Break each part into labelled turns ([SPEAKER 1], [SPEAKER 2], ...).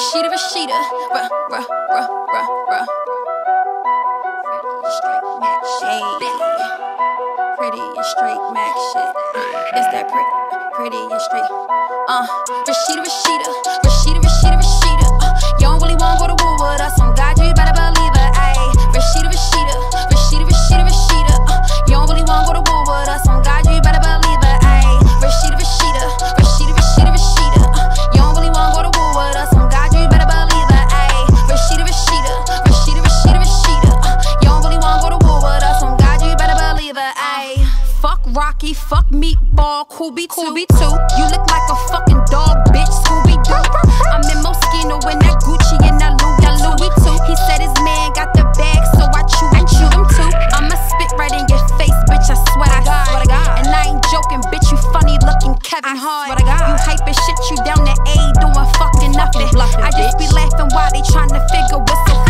[SPEAKER 1] Rasheeda, Rasheeda, ruh, ruh, ruh, ruh, ruh. Pretty and straight Mac shit. That's that pretty, pretty and straight. Uh, Rasheeda, Rasheeda, Rasheeda, Rasheeda, Rasheeda. Uh, you don't really Rocky, fuck Meatball, Kubi too. too. You look like a fucking dog, bitch. Scooby Doo. I'm in Moschino in that Gucci and that Louis, that Louis too. He said his man got the bag, so I chew, I chew them too. I'ma spit right in your face, bitch. I swear to God.
[SPEAKER 2] Swear to God.
[SPEAKER 1] And I ain't joking, bitch. You funny looking Kevin Hart.
[SPEAKER 2] to.
[SPEAKER 1] You hyping shit, you down to A, doing fucking nothing.
[SPEAKER 2] bluffing,
[SPEAKER 1] I just be laughing while they tryna figure what's so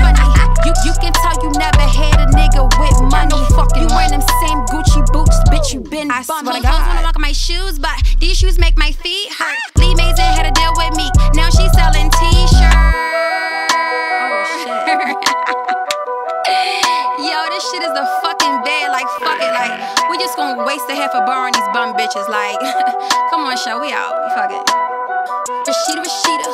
[SPEAKER 1] You been
[SPEAKER 2] I
[SPEAKER 1] bum.
[SPEAKER 2] swear
[SPEAKER 1] Hoes wanna walk on my shoes, but these shoes make my feet hurt. Ah. Lee Mazin had to deal with me. Now she selling t-shirts. Yo, this shit is a fucking bad. Like, fuck it. Like, we just gonna waste a half a bar on these bum bitches. Like, come on, show. We out. Fuck it.
[SPEAKER 2] Rasheeda, Rasheeda,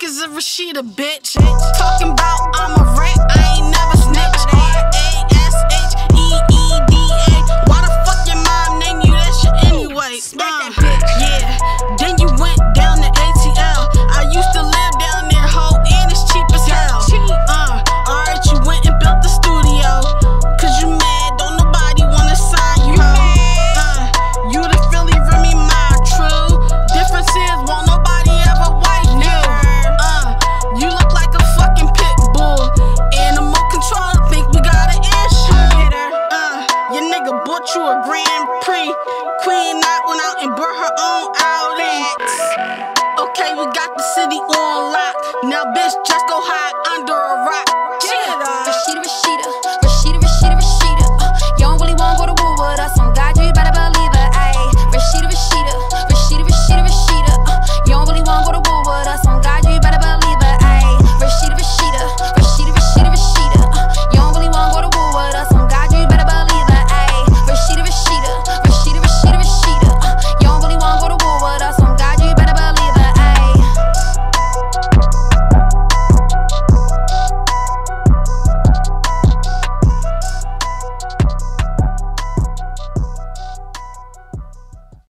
[SPEAKER 2] fuck is a Rasheeda, bitch? Talking about I'm a bought you a Grand Prix. Queen not went out and bought her own outings. Okay, we got the city on lock. Now, bitch, just go hide under a